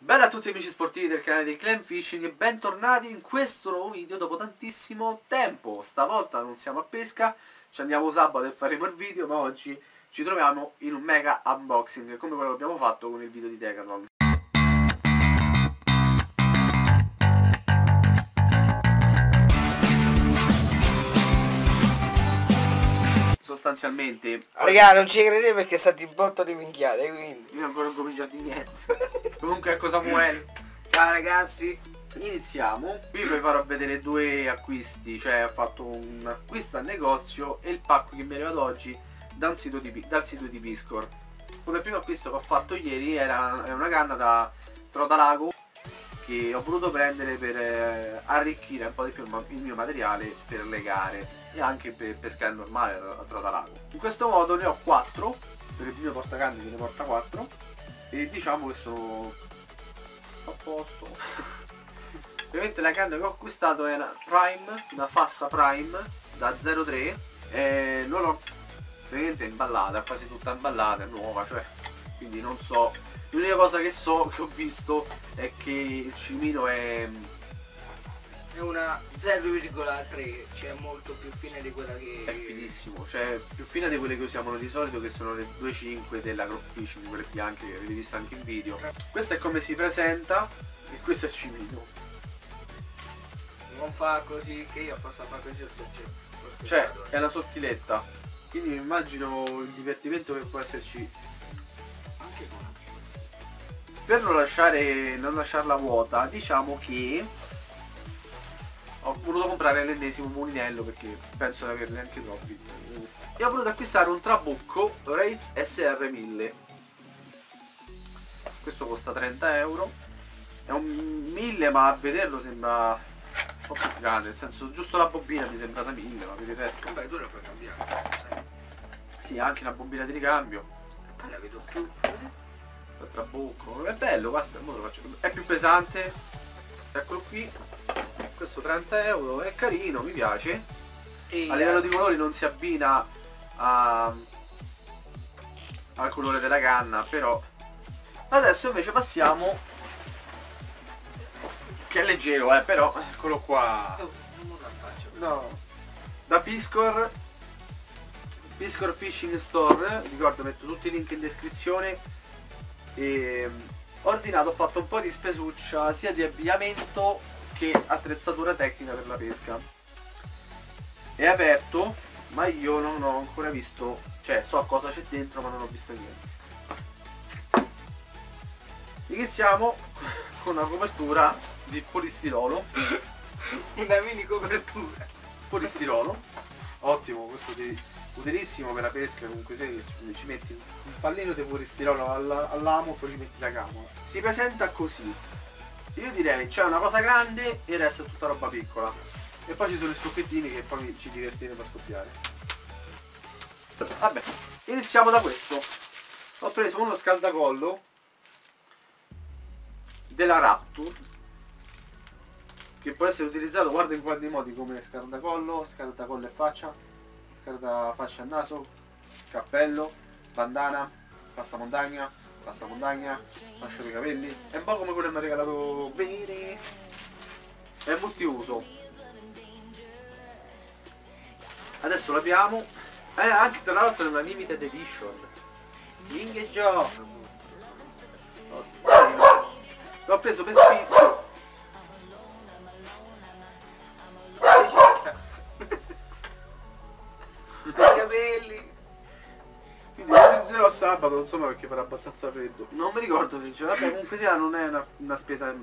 Bella a tutti amici sportivi del canale di Clam Fishing e bentornati in questo nuovo video dopo tantissimo tempo. Stavolta non siamo a pesca, ci andiamo sabato e faremo il video, ma oggi ci troviamo in un mega unboxing come quello che abbiamo fatto con il video di Decathlon. Sostanzialmente Raga, non ci credete perché state in botto di minchiate, quindi. Io ancora non ho cominciato di niente. Comunque ecco Samuele. Ciao ragazzi. Iniziamo. Vi vi farò vedere due acquisti. Cioè ho fatto un acquisto al negozio e il pacco che mi è arrivato oggi dal sito di, dal sito di Piscor. Come primo acquisto che ho fatto ieri era una canna da Trotalago che ho voluto prendere per eh, arricchire un po' di più il, mio materiale per le gare e anche per pescare normale a Trotalago. In questo modo ne ho 4 per il mio portacanne che ne porta 4 e diciamo che sono a posto ovviamente la canna che ho acquistato è una Prime una Fassa Prime da 0,3 e non l'ho praticamente imballata quasi tutta imballata è nuova cioè quindi non so l'unica cosa che so che ho visto è che il cimino è È una 0,3, cioè molto più fine di quella che. è finissimo cioè più fine di quelle che usiamo noi di solito che sono le 2.5 della Crop Fishing quelle bianche che avete visto anche in video questo è come si presenta e questo è il cimino Non fa così che io posso fare così ho scocciato. Cioè, è la sottiletta. Quindi mi immagino il divertimento che può esserci. Per non lasciare. non lasciarla vuota, diciamo che. Ho voluto comprare l'ennesimo mulinello perché penso di averne anche troppi. E ho voluto acquistare un trabucco Rates SR1000. Questo costa 30 euro. È un 1000 ma a vederlo sembra un po' più grande, nel senso giusto la bobina mi è sembrata 1000, ma per il resto. Vabbè, tu la puoi cambiare. Sai. Sì, anche una bobina di ricambio. Poi la vedo più così. Il trabucco. È bello, mo lo faccio. È più pesante. Eccolo qui. Questo 30 euro, è carino, mi piace. E A livello di colori non si abbina a- al colore della canna, però. Adesso invece passiamo. Che è leggero, eh, però. Eccolo qua. Oh, non. No. Da Piscor. Piscor Fishing Store. Ricordo metto tutti i link in descrizione. E ho ordinato, ho fatto un po' di spesuccia sia di abbigliamento che attrezzatura tecnica per la pesca. È aperto, ma io non ho ancora visto, cioè so cosa c'è dentro ma non ho visto niente. Iniziamo con una copertura di polistirolo. Una mini copertura. polistirolo ottimo questo di, utilissimo per la pesca comunque se ci metti un pallino di polistirolo alla- all'amo poi ci metti la camola si presenta così. Io direi c'è una cosa grande e il resto è tutta roba piccola. E poi ci sono i scoppettini che poi ci divertiremo a scoppiare. Vabbè iniziamo da questo. Ho preso uno scaldacollo della Rapture che può essere utilizzato guarda in quanti modi come scaldacollo, scaldacollo e faccia, scaldafaccia e naso, cappello, bandana, passamontagna, passamontagna, fascia per i capelli, è un po' come quello che mi ha regalato Bene, è multiuso. Adesso l'abbiamo, eh, anche tra l'altro è una limited edition. Minghia L'ho preso per spizio sabato, insomma, perché farà abbastanza freddo. Non mi ricordo dice, vabbè, comunque sia non è una, una spesa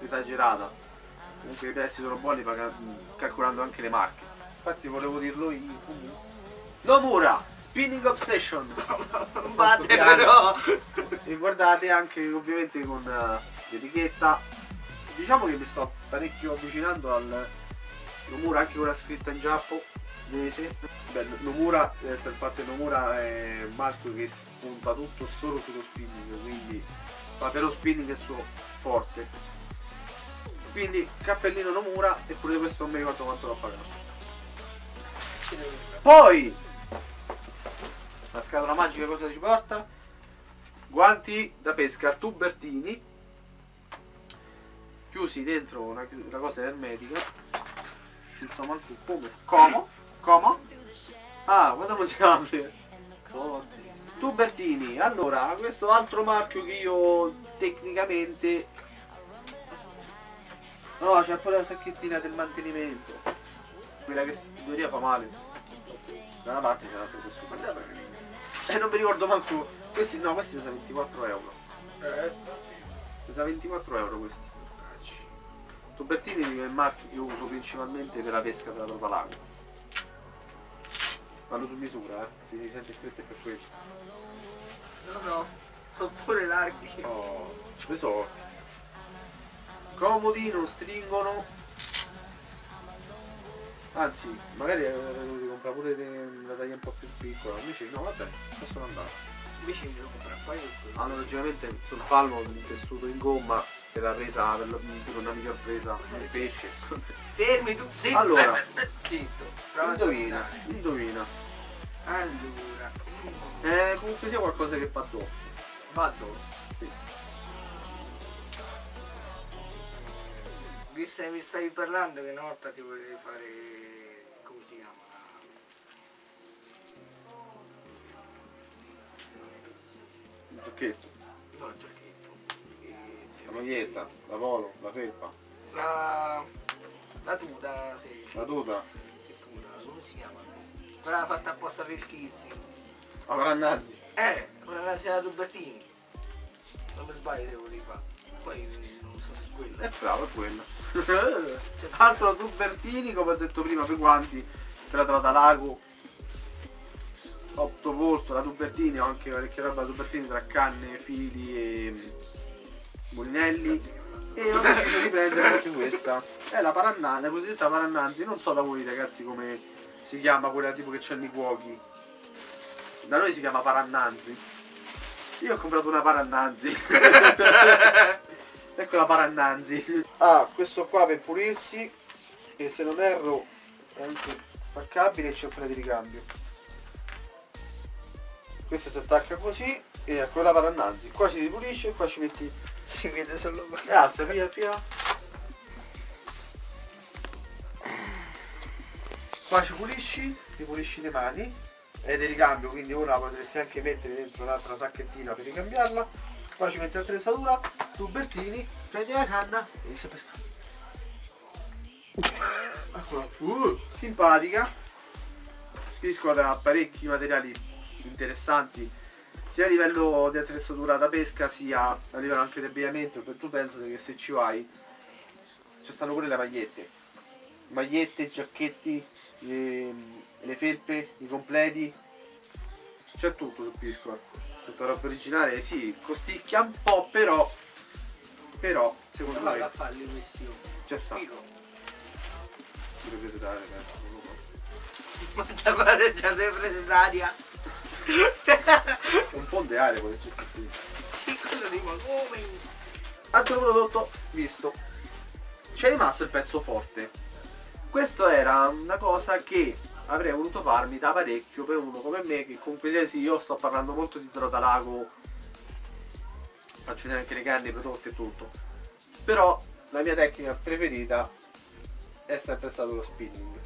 esagerata. Comunque i prezzi sono buoni paga- calcolando anche le marche. Infatti volevo dirlo io comunque. Nomura, Spinning Obsession. Batte però. e guardate anche ovviamente con eh, l'etichetta. Diciamo che mi sto parecchio avvicinando al Nomura anche con la scritta in giapponese. Beh, Nomura, essere il fatto che Nomura è un marchio che si punta tutto solo sullo spinning, quindi fa per lo spinning è suo forte. Quindi cappellino Nomura e pure questo non mi ricordo quanto l'ho pagato. Poi la scatola magica cosa ci porta? Guanti da pesca tubertini chiusi dentro una, una cosa ermetica. Non so manco come. Como? Como? Ah, guarda come si apre. Tubertini, allora, questo altro marchio che io tecnicamente... No, c'è pure la sacchettina del mantenimento. Quella che in teoria fa male. Da una parte c'è l'altro questo. E non mi ricordo manco. Questi no, questi pesano 24 euro. Eh, Pesa 24 euro questi. Tubertini è il marchio che io uso principalmente per la pesca della trota lago. Vanno su misura, eh. Si, sente stretto per quello. no, no, sono pure larghi. Oh, tesotti. Comodi, non stringono. Anzi, magari eh, devo comprare pure una taglia un po' più piccola. Invece no, vabbè, possono andare. Invece mi devo comprare un paio di quello. Hanno logicamente sul palmo un tessuto in gomma per la presa, per, lo- per una miglior presa del pesce. Fermi tu, zitto. Allora. zitto. Indovina, indovina. Allora, Eh, comunque sia qualcosa che fa addosso. va addosso. Sì. Visto che mi stavi parlando che una volta ti volevi fare... come si chiama? Il giucchetto, No, il giacchetto. Eh, la maglietta, la polo, la felpa, La... la tuta, sì. la tuta, Che tuta? Come si chiama? Quella fatta apposta per schizzi. la parannazzi. Eh, quella la Tubertini. Non mi sbaglio devo rifare. Poi non so se è quella. È bravo, è quella. Altro Tubertini, come ho detto prima, per quanti, trota lago. 8 volto, la Tubertini, ho anche parecchia roba da Tubertini tra canne, fili e mulinelli. E ho deciso di prendere anche questa. È la parannanzi, la cosiddetta parannanzi, non so da voi ragazzi come si chiama quella tipo che c'è nei cuochi. Da noi si chiama parannanzi. Io ho comprato una parannanzi. ecco la parannanzi. Ah, questo qua per pulirsi, che se non erro è anche staccabile e c'è un freno di ricambio. Questo si attacca così e ecco la parannanzi. Qua ci ripulisce e qua ci metti Si vede solo qua. e alza via via. Qua ci pulisci, ti pulisci le mani ed è ricambio, quindi ora potresti anche mettere dentro un'altra sacchettina per ricambiarla. Qua ci metti l'attrezzatura, tubertini, prendi la canna e inizi a pescare. Uh, simpatica. Pisco ha parecchi materiali interessanti sia a livello di attrezzatura da pesca sia a livello anche di abbigliamento per tu pensa che se ci vai ci stanno pure le magliette magliette, giacchetti le, le felpe, i completi c'è tutto sul Pisco tutta roba originale sì costicchia un po' però però secondo a me fare le questioni. c'è sta. Pure prese eh, so. Ma da parte già sei preso d'aria. un po' di aria poi c'è sta qui Sì, cosa di ma come? Altro prodotto visto. C'è rimasto il pezzo forte. Questo era una cosa che avrei voluto farmi da parecchio per uno come me che comunque sia sì, io sto parlando molto di Trotalago. Faccio vedere anche le canne, i prodotti e tutto. Però la mia tecnica preferita è sempre stato lo spinning.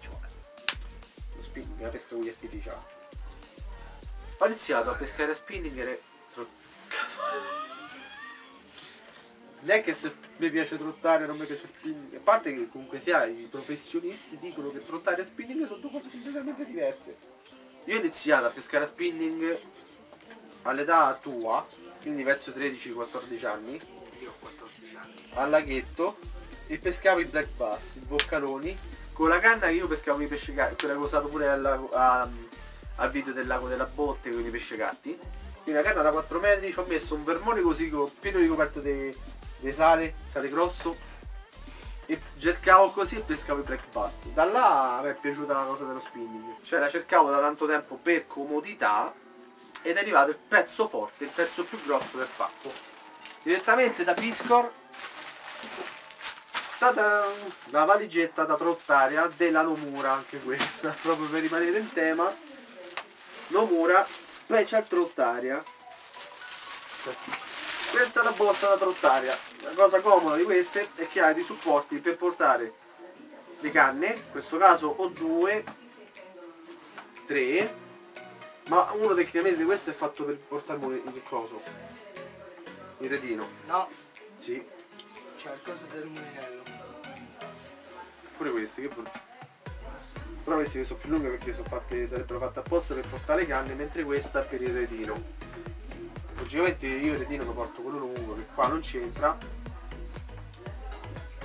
Cioè, lo spinning, la pesca con gli artificiali. Ho iniziato a pescare a spinning non è che se mi piace trottare non mi piace spinning. A parte che comunque sia i professionisti dicono che trottare e spinning sono due cose completamente diverse. Io ho iniziato a pescare a spinning all'età tua, quindi verso 13-14 anni, Io ho 14 anni. al laghetto e pescavo i black bass, i boccaloni, con la canna che io pescavo i pesce gatti, quella che ho usato pure al, lago- a- al video del lago della botte con i pesce gatti. Quindi la canna da 4 metri, ci ho messo un vermone così co- pieno di coperto di sale, sale grosso e cercavo così e pescavo i black bass. Da là mi è piaciuta la cosa dello spinning. Cioè la cercavo da tanto tempo per comodità ed è arrivato il pezzo forte, il pezzo più grosso del pacco. Direttamente da Piscor la valigetta da trottaria della Nomura anche questa, proprio per rimanere in tema. Nomura Special Trottaria. Questa è la botta da trottaria. cosa comoda di queste è che hai dei supporti per portare le canne, in questo caso ho due, tre, ma uno tecnicamente di questi è fatto per portarmi il, coso, il retino. No, Sì, c'è il coso del mulinello. pure questi, che buono. Però questi che sono più lunghi perché fatte, sarebbero fatte apposta per portare le canne, mentre questa per il retino. Logicamente io il retino lo porto quello lungo che qua non c'entra.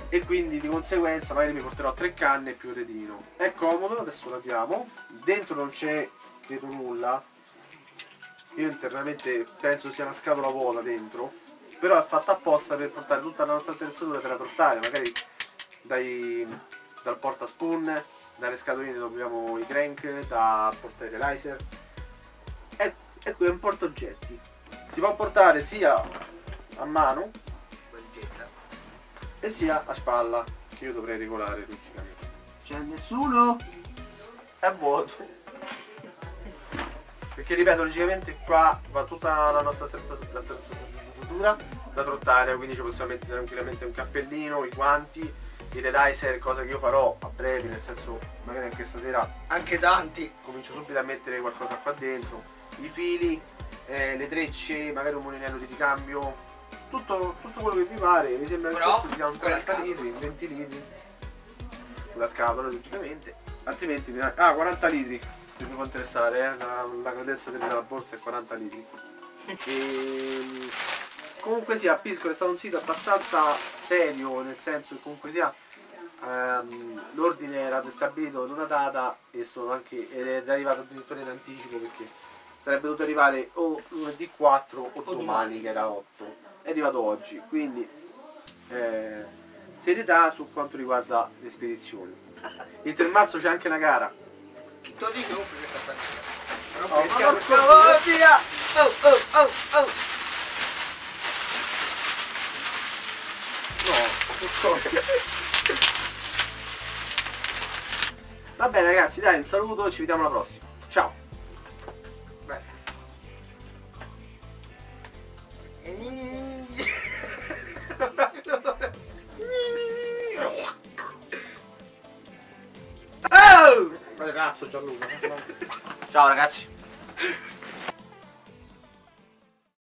E quindi di conseguenza magari mi porterò tre canne più il retino. È comodo, adesso lo apriamo. Dentro non c'è credo nulla. Io internamente penso sia una scatola vuota dentro. Però è fatta apposta per portare tutta la nostra attrezzatura per la tortare, magari dai, dal portaspoon, dalle scatoline dove abbiamo i crank, da portare laser. E, e qui è un portaoggetti. Si può portare sia a mano e sia a spalla, che io dovrei regolare logicamente. C'è nessuno? È vuoto. Perché ripeto, logicamente qua va tutta la nostra attrezza- attrezzatura da trottare, quindi ci possiamo mettere tranquillamente un cappellino, i guanti, i relaser, cosa che io farò a breve, nel senso magari anche stasera Anche tanti. comincio subito a mettere qualcosa qua dentro, i fili, eh, le trecce, magari un mulinello di ricambio, tutto, tutto quello che vi pare, mi sembra che Però, questo sia un con la 30 scatola. litri, 20 litri, la scatola logicamente, altrimenti mi ah 40 litri, se vi può interessare, eh, la, la grandezza della borsa è 40 litri. E, comunque sia, Pisco è stato un sito abbastanza serio, nel senso che comunque sia ehm, l'ordine era stabilito in una data e sono anche, ed è arrivato addirittura in anticipo perché sarebbe dovuto arrivare o lunedì 4 o, domani, domani. che era 8 è arrivato oggi quindi eh, serietà su quanto riguarda le spedizioni il 3 marzo c'è anche una gara Chi te lo? Però Oh, ma porca culo. via! Oh, oh, oh, oh. no non so. Va bene ragazzi dai un saluto ci vediamo alla prossima. Ciao. Beh. Oh! Gianluca ciao ragazzi